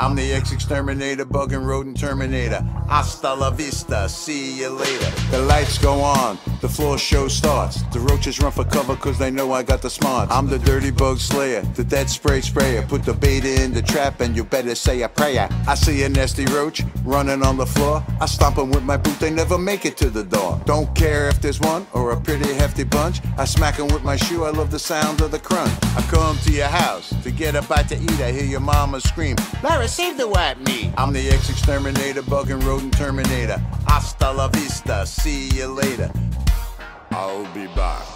I'm the ex-exterminator, bug and rodent terminator. Hasta la vista, see you later. The lights go on, the floor show starts. The roaches run for cover cause they know I got the smarts. I'm the dirty bug slayer, the dead spray sprayer. Put the bait in the trap and you better say a prayer. I see a nasty roach running on the floor. I stomp 'em with my boot, they never make it to the door. Don't care if there's one or a pretty hefty bunch. I smack 'em with my shoe, I love the sound of the crunch. I come to your house get a bite to eat. I hear your mama scream, Larry, save the white meat. I'm the ex-exterminator, bug and rodent terminator. Hasta la vista, see you later. I'll be back.